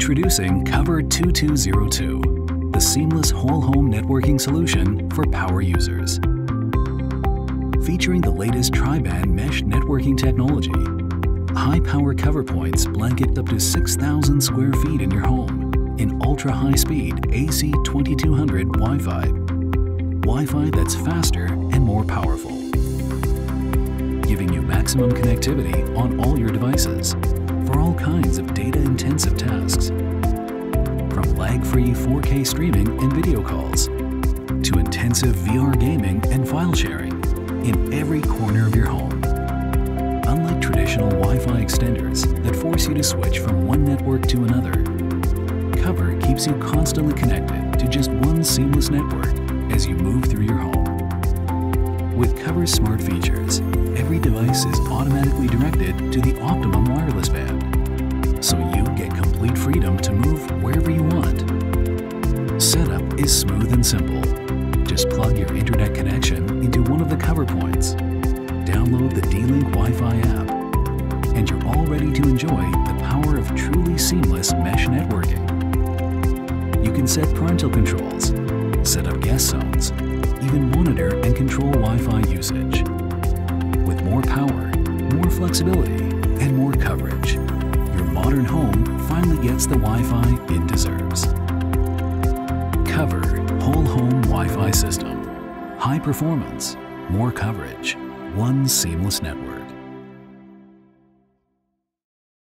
Introducing COVR 2202, the seamless whole home networking solution for power users. Featuring the latest tri-band mesh networking technology, high-power Covr points blanket up to 6,000 square feet in your home in ultra-high-speed AC 2200 Wi-Fi. Wi-Fi that's faster and more powerful, giving you maximum connectivity on all your devices kinds of data-intensive tasks. From lag-free 4K streaming and video calls, to intensive VR gaming and file sharing in every corner of your home. Unlike traditional Wi-Fi extenders that force you to switch from one network to another, COVR keeps you constantly connected to just one seamless network as you move through your home. With COVR's smart features, every device is automatically directed to the optimum wireless band, so you get complete freedom to move wherever you want. Setup is smooth and simple. Just plug your internet connection into one of the Covr points, download the D-Link Wi-Fi app, and you're all ready to enjoy the power of truly seamless mesh networking. You can set parental controls, set up guest zones, even monitor and control Wi-Fi usage. With more power, more flexibility, and more coverage, modern home finally gets the Wi-Fi it deserves. COVR Whole Home Wi-Fi System. High performance, more coverage, one seamless network.